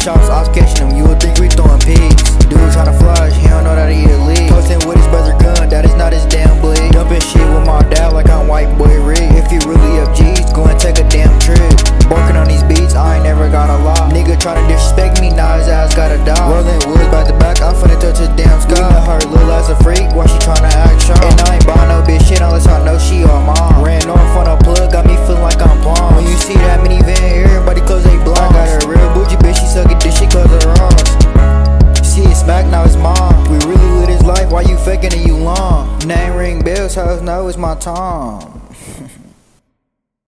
shots, I was catching them. You would think we throwing pigs. Dude tryna flush, he don't know that he elite. Posting with his brother gun, that is not his damn blade. Dumping shit with my dad like I'm white boy Rick. If you really up G's, go and take a damn trip. Barking on these beats, I ain't never got a lie. Nigga tryna disrespect Name ring bells, hoes know it's my time.